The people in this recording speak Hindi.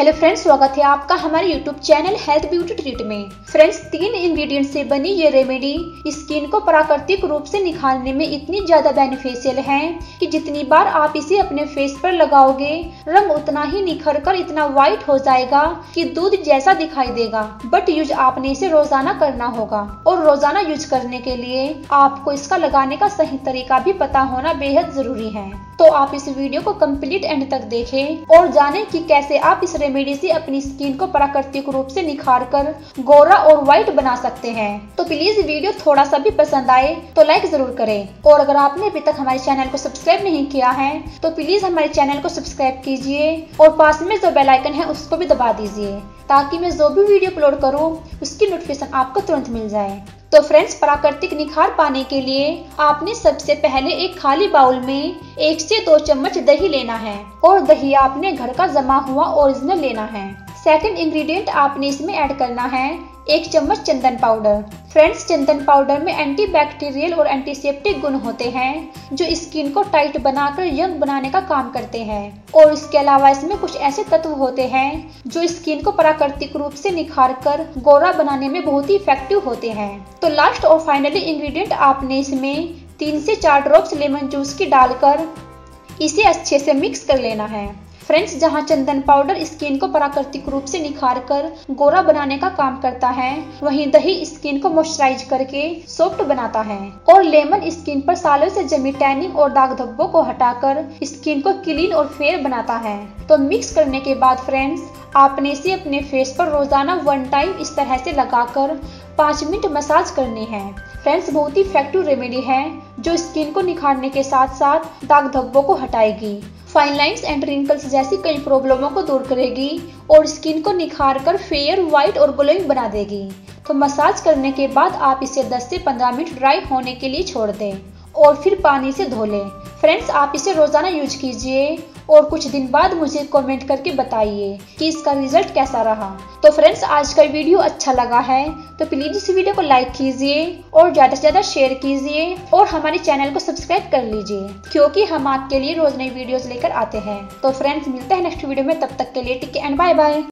हेलो फ्रेंड्स स्वागत है आपका हमारे YouTube channel health beauty treat में। फ्रेंड्स तीन इंग्रेडिएंट से बनी ये रेमेडी स्किन को प्राकृतिक रूप से निखारने में इतनी ज़्यादा बेनिफिशियल है कि जितनी बार आप इसे अपने फेस पर लगाओगे, रंग उतना ही निखर कर इतना व्हाइट हो जाएगा कि दूध जैसा दिखाई देगा। बट यूज़ आपने इसे रोज़ाना करना होगा और रोज़ाना यूज़ करने के लिए आपको इसका लगाने का सही तरीका भी पता होना बेहद ज़रूरी है। तो आप इस वीडियो को कंप्लीट एंड तक देखें और जानें कि कैसे आप इस रेमेडी से अपनी स्किन को प्राकृतिक रूप से निखार कर गोरा और व्हाइट बना सकते हैं। तो प्लीज़ वीडियो थोड़ा सा भी पसंद आए तो लाइक ज़रूर करें। और अगर आपने अभी तक हमारे चैनल को सब्सक्राइब नहीं किया है तो प्लीज़ हमारे चैनल को सब्सक्राइब कीजिए और पास में जो बेलाइकन है, उसको भी दबा दीजिए, ताकि मैं जो भी वीडियो अपलोड करूँ, उसकी नोटिफिकेशन आपको तुरंत मिल जाए। तो फ्रेंड्स, प्राकृतिक निखार पाने के लिए आपने सबसे पहले एक खाली बाउल में एक से दो चम्मच दही लेना है और दही आपने घर का जमा हुआ ओरिजिनल लेना है। सेकंड इंग्रेडिएंट आपने इसमें ऐड करना है, एक चम्मच चंदन पाउडर फ्रेंड्स चंदन पाउडर में एंटीबैक्टीरियल और एंटीसेप्टिक गुण होते हैं, जो स्किन को टाइट बनाकर यंग बनाने का काम करते हैं। और इसके अलावा इसमें कुछ ऐसे तत्व होते हैं, जो स्किन को प्राकृतिक रूप से निखार कर गोरा बनाने में बहुत ही इफ़ेक्टिव होते हैं। तो लास्ट और फाइनली इंग्रेडिएंट आपने इसमें तीन से चार ड्रॉप्स लेमन जूस की डालकर इसे अच्छे से मिक्स कर लेना है। फ्रेंड्स, जहाँ चंदन पाउडर स्किन को प्राकृतिक रूप से निखार कर गोरा बनाने का काम करता है, वहीं दही स्किन को मॉइस्चराइज करके सॉफ्ट बनाता है और लेमन स्किन पर सालों से जमी टैनिंग और दाग धब्बों को हटाकर स्किन को क्लीन और फेयर बनाता है। तो मिक्स करने के बाद फ्रेंड्स, आपने इसे अपने फेस पर रोज़ाना वन टाइम इस तरह से लगाकर पाँच मिनट मसाज करनी है। फ्रेंड्स, बहुत ही इफ़ेक्टिव रेमेडी है, जो स्किन को निखारने के साथ साथ दाग धब्बों को हटाएगी। फाइन लाइंस एंड रिंकल्स जैसी कई प्रॉब्लमों को दूर करेगी और स्किन को निखार कर फेयर व्हाइट और ग्लोइंग बना देगी। तो मसाज करने के बाद आप इसे 10 से 15 मिनट ड्राई होने के लिए छोड़ दें और फिर पानी से धो लें। फ्रेंड्स आप इसे रोज़ाना यूज़ कीजिए और कुछ दिन बाद मुझे कमेंट करके बताइए कि इसका रिज़ल्ट कैसा रहा। तो फ्रेंड्स आज का वीडियो अच्छा लगा है तो प्लीज़ इस वीडियो को लाइक कीजिए और ज़्यादा से ज़्यादा शेयर कीजिए और हमारे चैनल को सब्सक्राइब कर लीजिए, क्योंकि हम आपके लिए रोज नई वीडियोस लेकर आते हैं। तो फ्रेंड्स मिलते हैं नेक्स्ट वीडियो में, तब तक के लिए टिक एंड बाय बाय